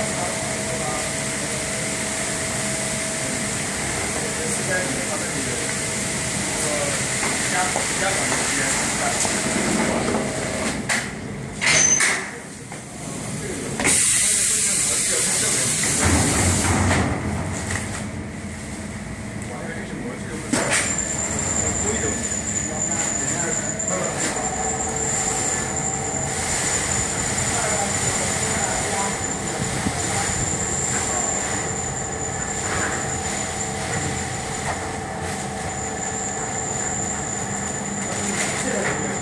好，然后呢？呃，这个时间开的理由，呃，其他。